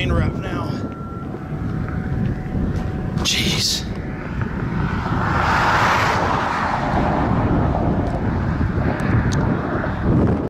rain wrap now. Jeez.